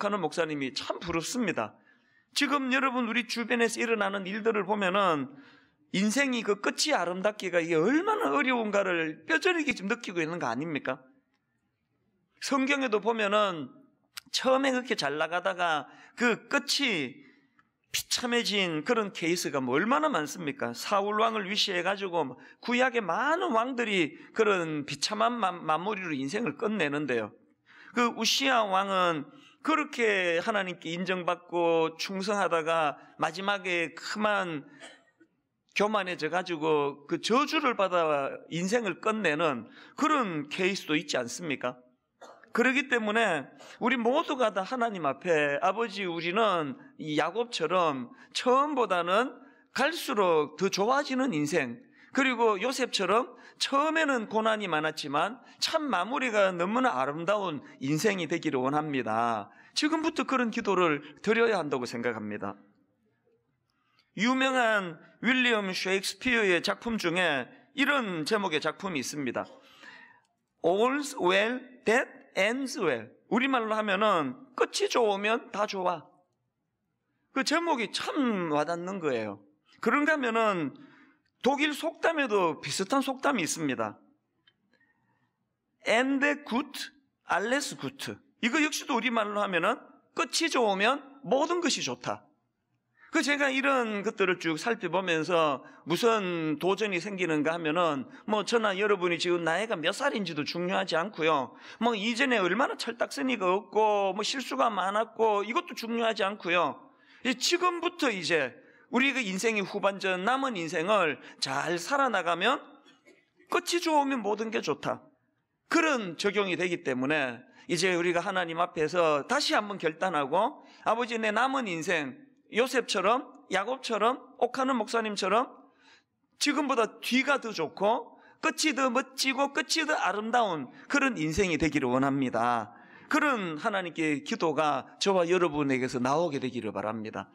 옥하는 목사님이 참 부럽습니다. 지금 여러분 우리 주변에서 일어나는 일들을 보면은 인생이 그 끝이 아름답기가 이게 얼마나 어려운가를 뼈저리게 지금 느끼고 있는 거 아닙니까? 성경에도 보면은 처음에 그렇게 잘 나가다가 그 끝이 비참해진 그런 케이스가 뭐 얼마나 많습니까? 사울 왕을 위시해 가지고 구약의 많은 왕들이 그런 비참한 마 무리로 인생을 끝내는데요. 그 우시아 왕은 그렇게 하나님께 인정받고 충성하다가 마지막에 그만 교만해져 가지고 그 저주를 받아 인생을 끝내는 그런 케이스도 있지 않습니까? 그렇기 때문에 우리 모두가 다 하나님 앞에 아버지 우리는 이 야곱처럼 처음보다는 갈수록 더 좋아지는 인생 그리고 요셉처럼 처음에는 고난이 많았지만 참 마무리가 너무나 아름다운 인생이 되기를 원합니다. 지금부터 그런 기도를 드려야 한다고 생각합니다. 유명한 윌리엄 셰익스피어의 작품 중에 이런 제목의 작품이 있습니다. All's well that ends well. 우리말로 하면은 끝이 좋으면 다 좋아. 그 제목이 참 와닿는 거예요. 그런가 하면은 독일 속담에도 비슷한 속담이 있습니다. end good, alles gut. 이거 역시도 우리말로 하면은 끝이 좋으면 모든 것이 좋다. 그 제가 이런 것들을 쭉 살펴보면서 무슨 도전이 생기는가 하면은 뭐 저나 여러분이 지금 나이가 몇 살인지도 중요하지 않고요. 뭐 이전에 얼마나 철딱서니가 없고 뭐 실수가 많았고 이것도 중요하지 않고요. 지금부터 이제 우리가 인생의 후반전 남은 인생을 잘 살아나가면 끝이 좋으면 모든 게 좋다. 그런 적용이 되기 때문에 이제 우리가 하나님 앞에서 다시 한번 결단하고 아버지 내 남은 인생 요셉처럼 야곱처럼 옥하는 목사님처럼 지금보다 뒤가 더 좋고 끝이 더 멋지고 끝이 더 아름다운 그런 인생이 되기를 원합니다. 그런 하나님께 기도가 저와 여러분에게서 나오게 되기를 바랍니다.